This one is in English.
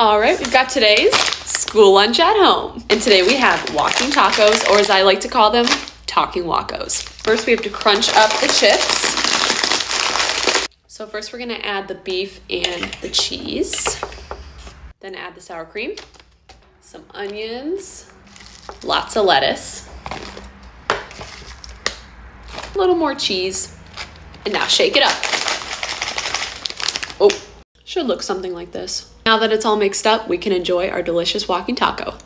All right, we've got today's school lunch at home. And today we have walking tacos, or as I like to call them, talking wacos. First, we have to crunch up the chips. So first we're gonna add the beef and the cheese. Then add the sour cream, some onions, lots of lettuce, a little more cheese, and now shake it up. Oh, should look something like this. Now that it's all mixed up, we can enjoy our delicious walking taco.